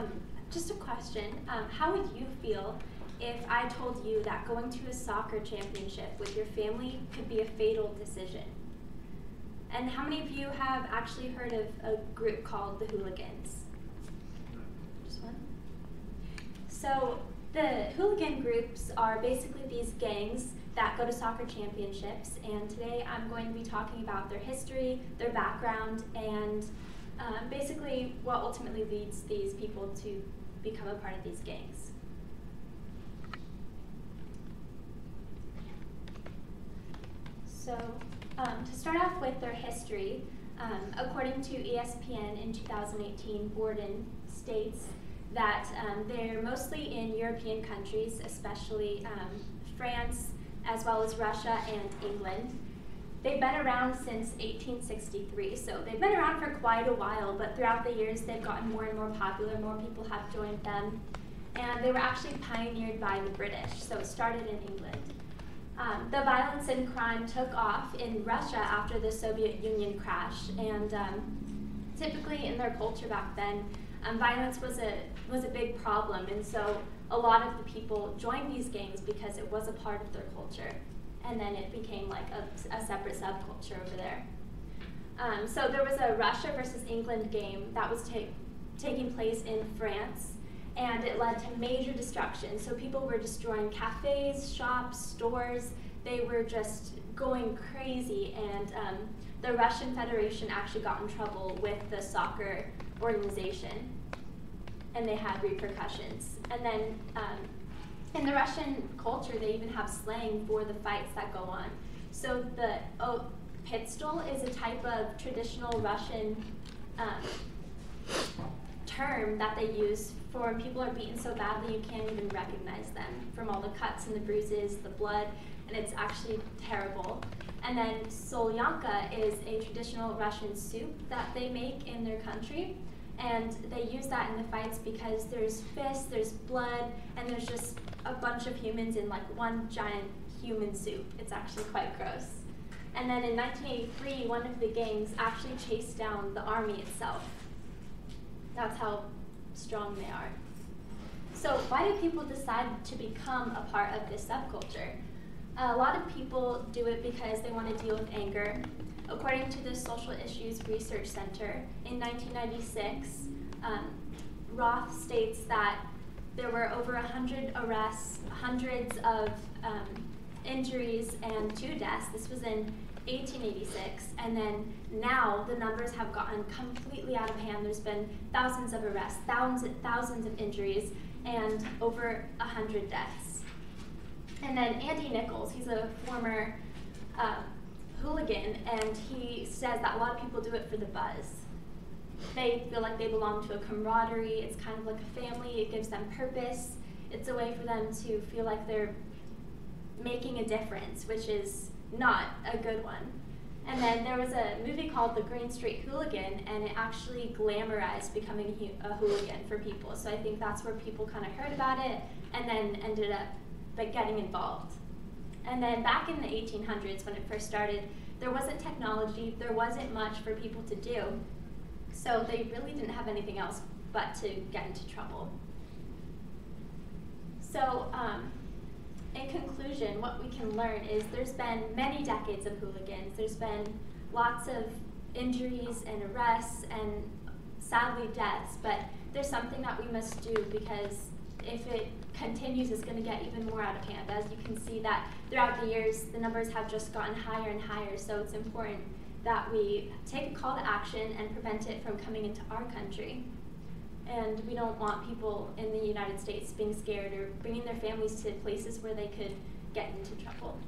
Um, just a question. Um, how would you feel if I told you that going to a soccer championship with your family could be a fatal decision? And how many of you have actually heard of a group called the Hooligans? Just one? So, the hooligan groups are basically these gangs that go to soccer championships, and today I'm going to be talking about their history, their background, and um, basically what ultimately leads these people to become a part of these gangs. So, um, to start off with their history, um, according to ESPN in 2018, Borden states that um, they're mostly in European countries, especially um, France, as well as Russia and England. They've been around since 1863, so they've been around for quite a while, but throughout the years they've gotten more and more popular, more people have joined them, and they were actually pioneered by the British, so it started in England. Um, the violence and crime took off in Russia after the Soviet Union crashed, and um, typically in their culture back then, um, violence was a was a big problem, and so a lot of the people joined these gangs because it was a part of their culture, and then it became like a, a separate subculture over there. Um, so there was a Russia versus England game that was ta- taking place in France, and it led to major destruction. So people were destroying cafes, shops, stores. They were just going crazy, and um, the Russian Federation actually got in trouble with the soccer organization and they had repercussions. And then um, in the Russian culture, they even have slang for the fights that go on. So the oh, is a type of traditional Russian um, term that they use for when people are beaten so badly you can't even recognize them from all the cuts and the bruises, the blood, and it's actually terrible. And then solyanka is a traditional Russian soup that they make in their country and they use that in the fights because there's fists, there's blood, and there's just a bunch of humans in like one giant human soup. It's actually quite gross. And then in 1983, one of the gangs actually chased down the army itself. That's how strong they are. So, why do people decide to become a part of this subculture? a lot of people do it because they want to deal with anger, According to the Social Issues Research Center, in 1996, um, Roth states that there were over 100 arrests, hundreds of um, injuries, and two deaths. This was in 1886, and then now the numbers have gotten completely out of hand. There's been thousands of arrests, thousands, thousands of injuries, and over 100 deaths. And then Andy Nichols, he's a former uh, hooligan, and he says that a lot of people do it for the buzz. They feel like they belong to a camaraderie. It's kind of like a family. It gives them purpose. It's a way for them to feel like they're making a difference, which is not a good one. And then there was a movie called The Green Street Hooligan, and it actually glamorized becoming a hooligan for people. So I think that's where people kind of heard about it and then ended up like, getting involved. And then back in the 1800s, when it first started, there wasn't technology, there wasn't much for people to do. So they really didn't have anything else but to get into trouble. So, um, in conclusion, what we can learn is there's been many decades of hooligans. There's been lots of injuries and arrests and sadly deaths, but there's something that we must do because if it continues, it's going to get even more out of hand. As you can see that throughout the years, the numbers have just gotten higher and higher, so it's important that we take a call to action and prevent it from coming into our country. And we don't want people in the United States being scared or bringing their families to places where they could get into trouble.